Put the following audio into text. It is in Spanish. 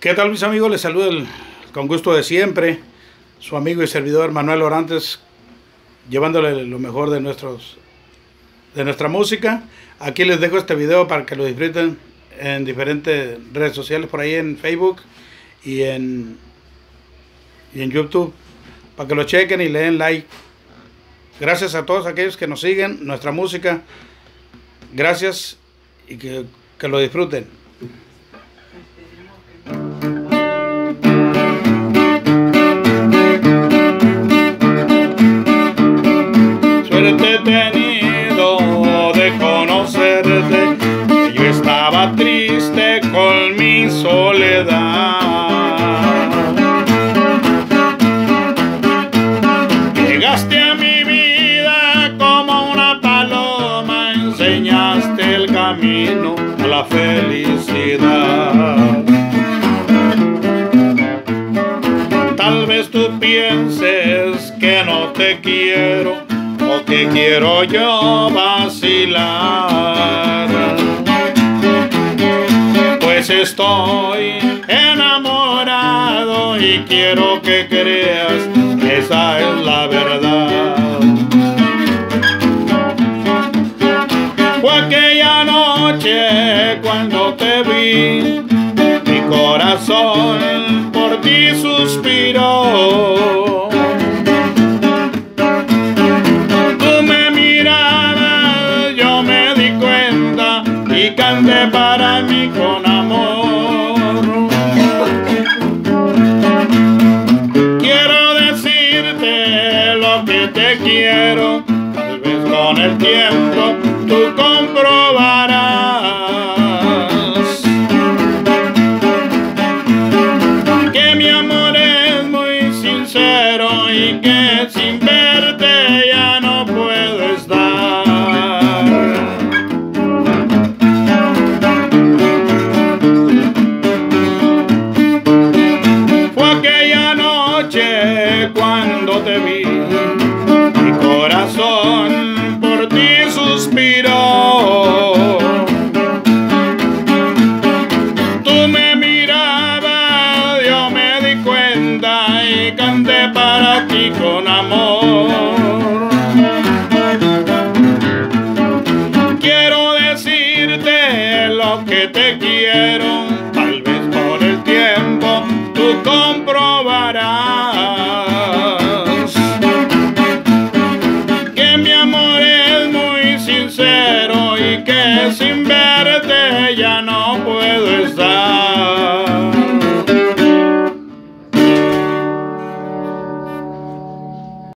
¿Qué tal mis amigos? Les saludo con gusto de siempre, su amigo y servidor Manuel Orantes, llevándole lo mejor de, nuestros, de nuestra música. Aquí les dejo este video para que lo disfruten en diferentes redes sociales, por ahí en Facebook y en, y en YouTube, para que lo chequen y le den like. Gracias a todos aquellos que nos siguen, nuestra música. Gracias y que, que lo disfruten. A la felicidad. Tal vez tú pienses que no te quiero o que quiero yo vacilar. Pues estoy enamorado y quiero que creas que esa es la verdad. Cuando te vi, mi corazón por ti suspiró. Tú me mirabas, yo me di cuenta y canté para mí con amor. Quiero decirte lo que te quiero, tal vez con el tiempo tú mi amor es muy sincero y que sin verte ya no puedo estar. Fue aquella noche cuando te vi, mi corazón para ti con amor. Quiero decirte lo que te quiero, tal vez por el tiempo tú comprobarás que mi amor es muy sincero y que sin verte ya no puedo estar.